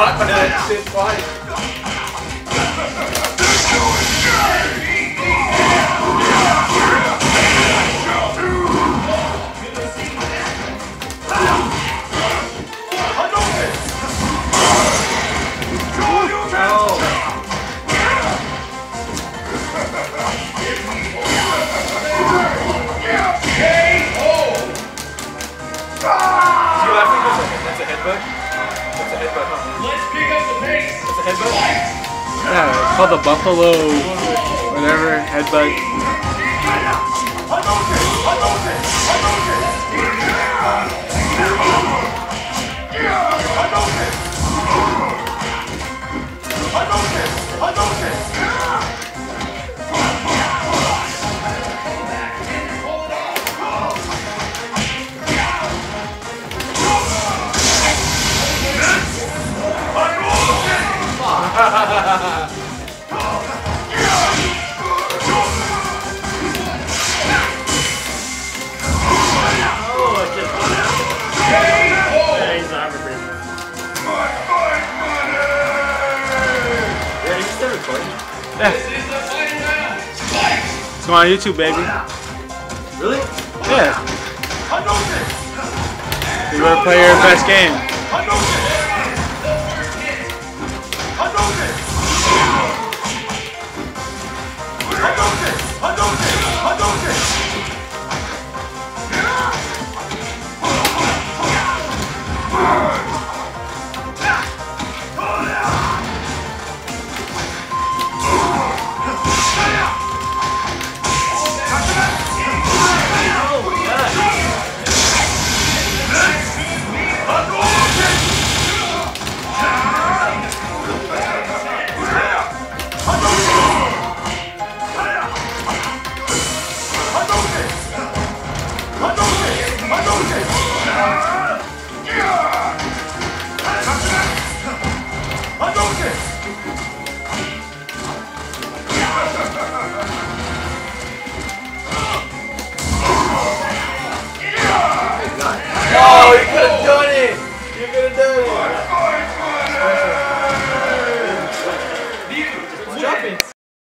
Hot that shit fight. Oh. Headbutt. That's a headbutt, huh? Let's pick up the pace. That's a headbutt? Yeah, it's called the Buffalo whatever headbutt. Yeah, This is the final round. Fight. it's going on YouTube, baby. Really? Yeah. You better play your best game.